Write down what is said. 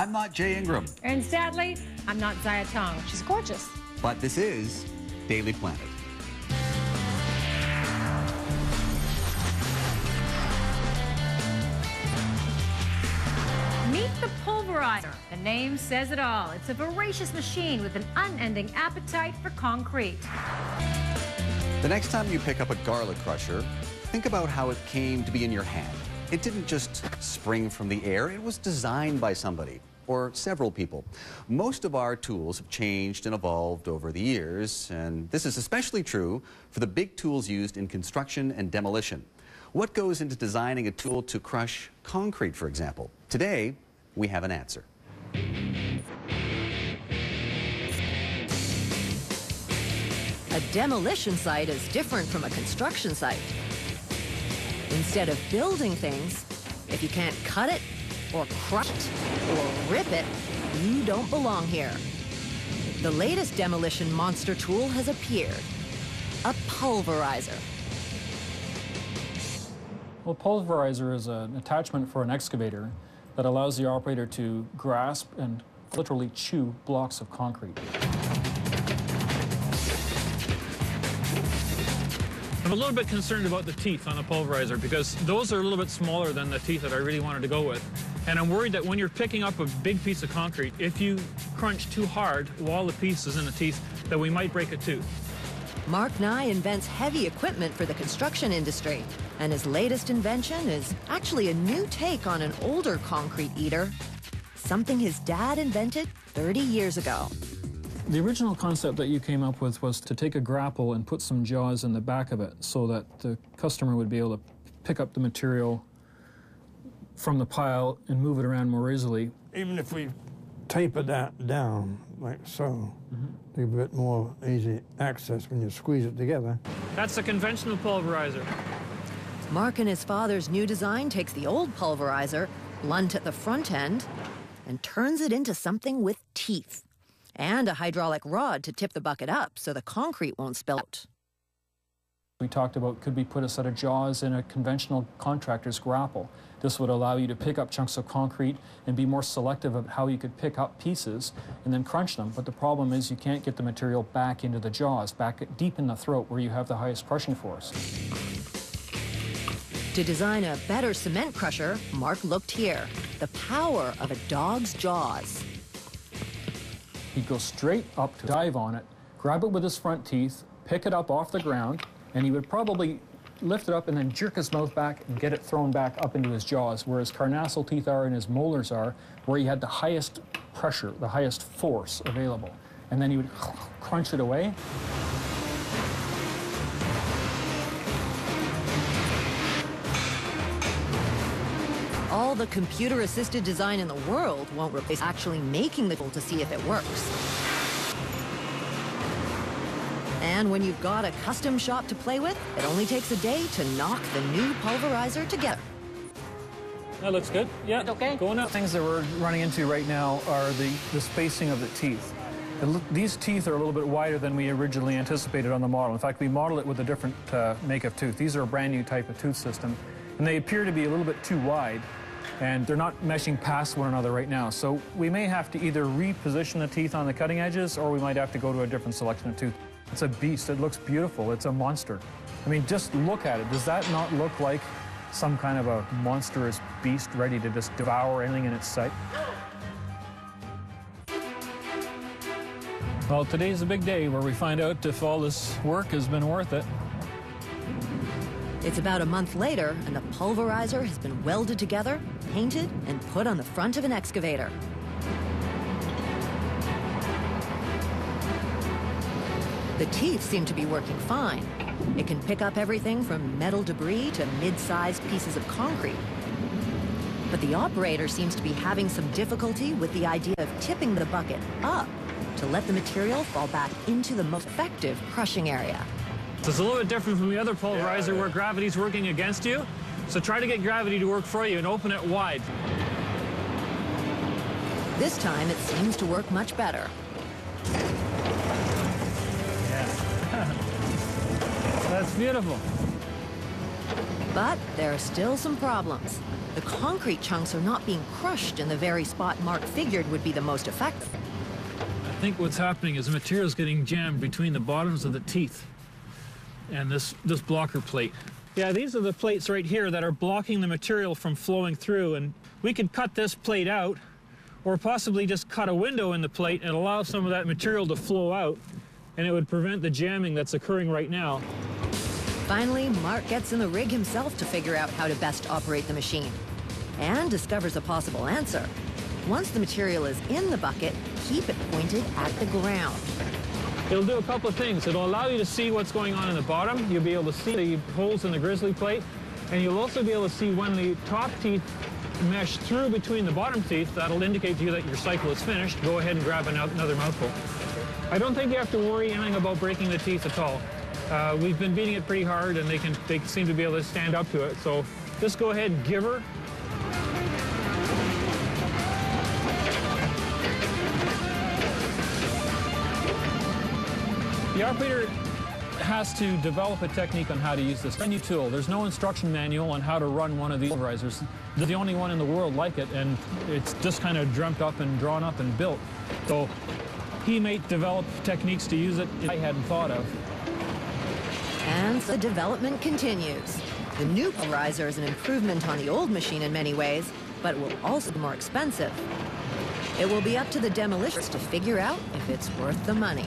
I'm not Jay Ingram. And sadly, I'm not Ziya Tong. She's gorgeous. But this is Daily Planet. Meet the pulverizer. The name says it all. It's a voracious machine with an unending appetite for concrete. The next time you pick up a garlic crusher, think about how it came to be in your hand. It didn't just spring from the air, it was designed by somebody or several people. Most of our tools have changed and evolved over the years, and this is especially true for the big tools used in construction and demolition. What goes into designing a tool to crush concrete, for example? Today, we have an answer. A demolition site is different from a construction site. Instead of building things, if you can't cut it, or crush it, or rip it, you don't belong here. The latest demolition monster tool has appeared. A pulverizer. Well, pulverizer is an attachment for an excavator that allows the operator to grasp and literally chew blocks of concrete. I'm a little bit concerned about the teeth on the pulverizer because those are a little bit smaller than the teeth that I really wanted to go with. And I'm worried that when you're picking up a big piece of concrete, if you crunch too hard while the piece is in the teeth, that we might break a tooth. Mark Nye invents heavy equipment for the construction industry, and his latest invention is actually a new take on an older concrete eater, something his dad invented 30 years ago. The original concept that you came up with was to take a grapple and put some jaws in the back of it so that the customer would be able to pick up the material from the pile and move it around more easily. Even if we taper that down like so, mm-hmm. a bit more easy access when you squeeze it together. That's a conventional pulverizer. Mark and his father's new design takes the old pulverizer, blunt at the front end, and turns it into something with teeth and a hydraulic rod to tip the bucket up so the concrete won't spill out. We talked about could we put a set of jaws in a conventional contractor's grapple. This would allow you to pick up chunks of concrete and be more selective of how you could pick up pieces and then crunch them. But the problem is you can't get the material back into the jaws, back deep in the throat where you have the highest crushing force. To design a better cement crusher, Mark looked here. The power of a dog's jaws. He'd go straight up to dive on it, grab it with his front teeth, pick it up off the ground, and he would probably lift it up and then jerk his mouth back and get it thrown back up into his jaws, where his carnassial teeth are and his molars are, where he had the highest pressure, the highest force available. And then he would crunch it away. All the computer-assisted design in the world won't replace actually making the tool to see if it works. And when you've got a custom shop to play with, it only takes a day to knock the new pulverizer together. That looks good. Yeah, okay. Going up. Things that we're running into right now are the, the spacing of the teeth. These teeth are a little bit wider than we originally anticipated on the model. In fact, we modeled it with a different uh, make of tooth. These are a brand new type of tooth system, and they appear to be a little bit too wide, and they're not meshing past one another right now. So we may have to either reposition the teeth on the cutting edges, or we might have to go to a different selection of tooth. It's a beast. It looks beautiful. It's a monster. I mean, just look at it. Does that not look like some kind of a monstrous beast ready to just devour anything in its sight? Well, today's a big day where we find out if all this work has been worth it. It's about a month later, and the pulverizer has been welded together, painted, and put on the front of an excavator. The teeth seem to be working fine. It can pick up everything from metal debris to mid-sized pieces of concrete. But the operator seems to be having some difficulty with the idea of tipping the bucket up to let the material fall back into the most effective crushing area. So it's a little bit different from the other pulverizer yeah, yeah. where gravity's working against you. So try to get gravity to work for you and open it wide. This time it seems to work much better. That's beautiful. But there are still some problems. The concrete chunks are not being crushed in the very spot Mark figured would be the most effective. I think what's happening is the material is getting jammed between the bottoms of the teeth and this, this blocker plate. Yeah, these are the plates right here that are blocking the material from flowing through. And we could cut this plate out or possibly just cut a window in the plate and allow some of that material to flow out. And it would prevent the jamming that's occurring right now. Finally, Mark gets in the rig himself to figure out how to best operate the machine and discovers a possible answer. Once the material is in the bucket, keep it pointed at the ground. It'll do a couple of things. It'll allow you to see what's going on in the bottom. You'll be able to see the holes in the grizzly plate. And you'll also be able to see when the top teeth mesh through between the bottom teeth. That'll indicate to you that your cycle is finished. Go ahead and grab another mouthful. I don't think you have to worry anything about breaking the teeth at all. Uh, we've been beating it pretty hard, and they can they seem to be able to stand up to it. So just go ahead, and give her. The operator has to develop a technique on how to use this brand new tool. There's no instruction manual on how to run one of these pulverizers. They're the only one in the world like it, and it's just kind of dreamt up and drawn up and built. So he may develop techniques to use it I hadn't thought of. And the development continues. The new pulverizer is an improvement on the old machine in many ways, but will also be more expensive. It will be up to the demolishers to figure out if it's worth the money.